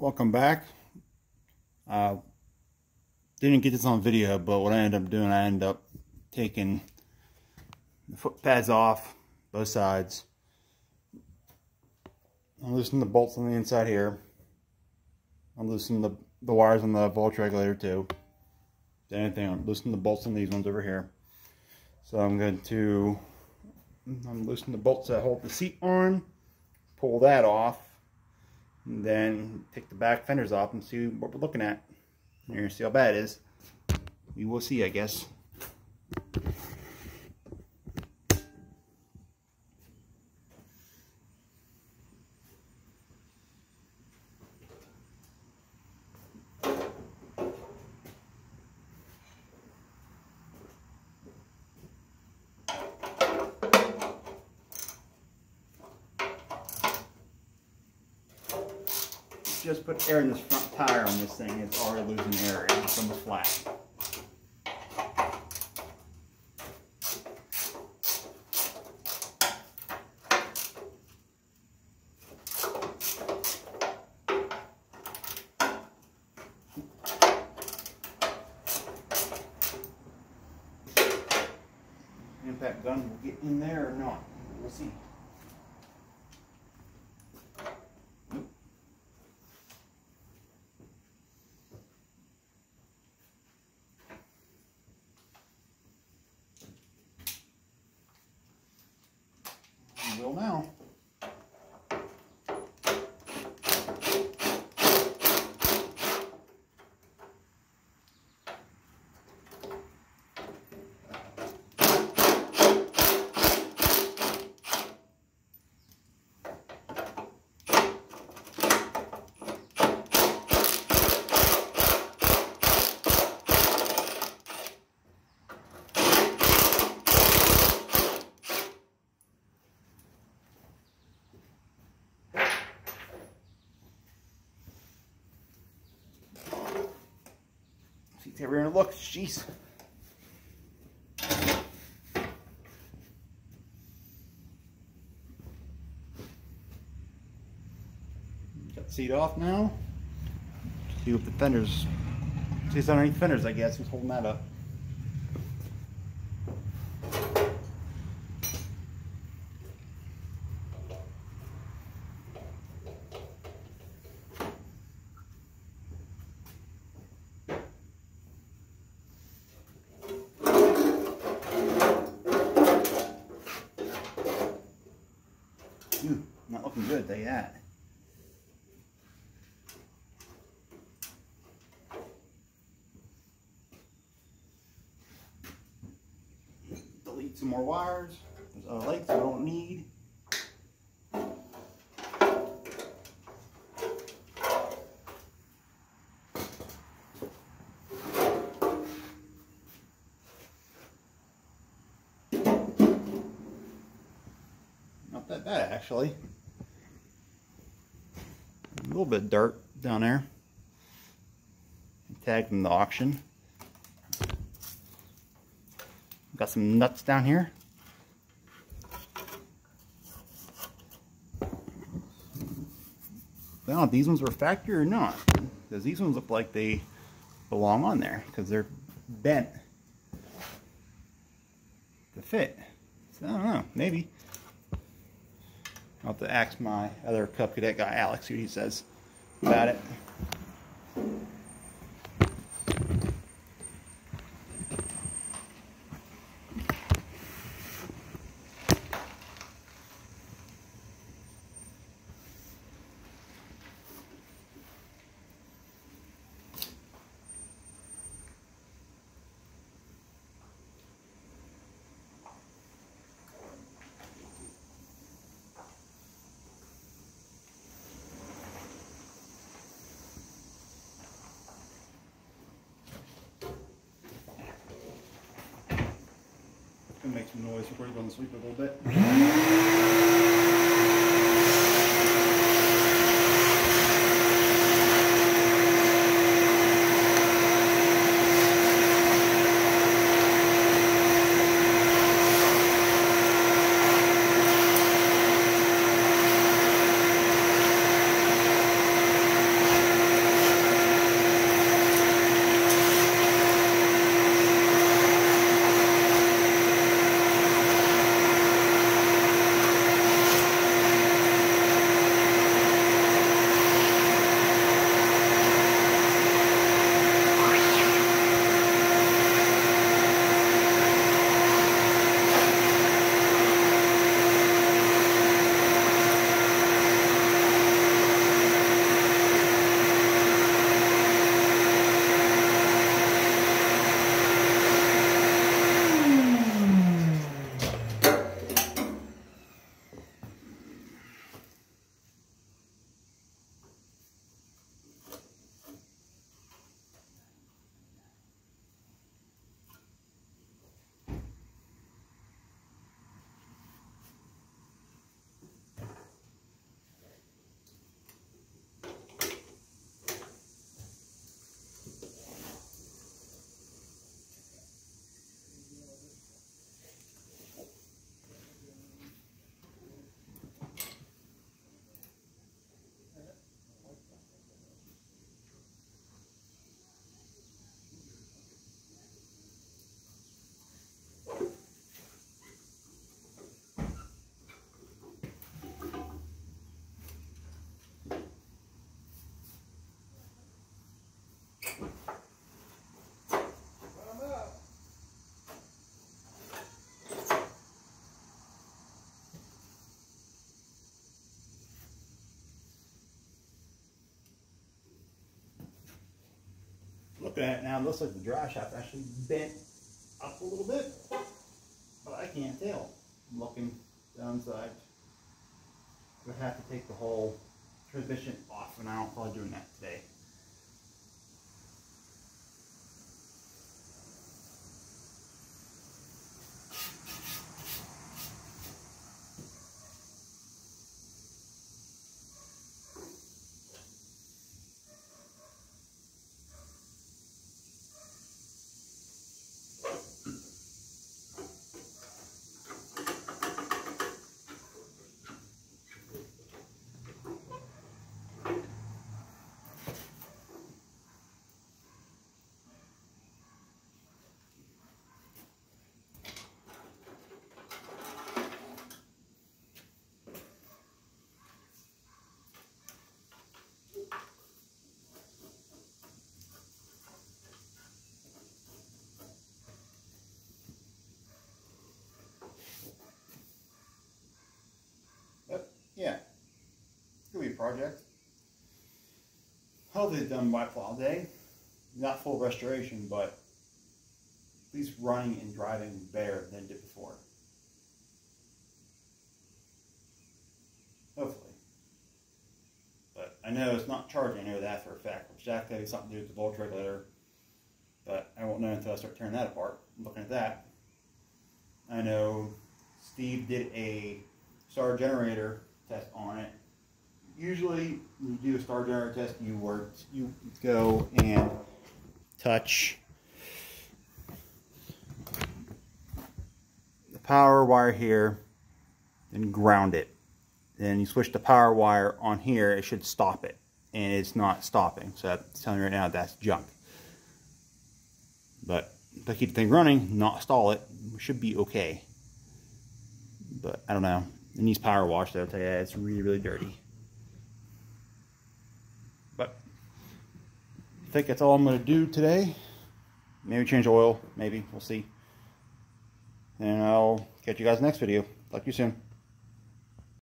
welcome back. Uh, didn't get this on video, but what I ended up doing, I ended up taking the foot pads off, both sides. I'm loosening the bolts on the inside here. I'm loosening the, the wires on the voltage regulator too. Same thing, I'm loosening the bolts on these ones over here. So I'm going to, I'm loosening the bolts that hold the seat on, pull that off, then take the back fenders off and see what we're looking at. Here, see how bad it is. We will see, I guess. Just put air in this front tire on this thing. It's already losing air. It's almost flat. Impact gun will get in there or not. We'll see. will now. See, take a look. Jeez. Got the seat off now. See if the fenders, see it's underneath fenders, I guess. Who's holding that up? Ooh, not looking good, you that. Delete some more wires. There's other lights I don't need. Not that bad, actually. Little bit of dirt down there. Tagged from the auction. Got some nuts down here. I don't know if these ones were factory or not. Because these ones look like they belong on there. Because they're bent to fit. So I don't know. Maybe. I'll have to ask my other Cub Cadet guy, Alex, what he says about it. Gonna make some noise before you go to sleep a little bit. Now, it looks like the drive shaft actually bent up a little bit, but I can't tell. I'm looking downside. Would have to take the whole transmission off, and I don't feel doing that today. Project. Hopefully done by plow day. Not full restoration, but at least running and driving better than it did before. Hopefully. But I know it's not charging, I know that for a fact, which that something to do with the voltage regulator. But I won't know until I start tearing that apart. I'm looking at that. I know Steve did a starter generator test on it. Usually, when you do a starter generator test, you work, you go and touch the power wire here, and ground it. Then you switch the power wire on here, it should stop it, and it's not stopping. So I'm telling you right now, that's junk. But to keep the thing running, not stall it, should be okay. But I don't know. It needs power wash though, I'll tell you. It's really, really dirty. I think that's all I'm going to do today. Maybe change oil, maybe. We'll see. And I'll catch you guys next video. Talk to you soon.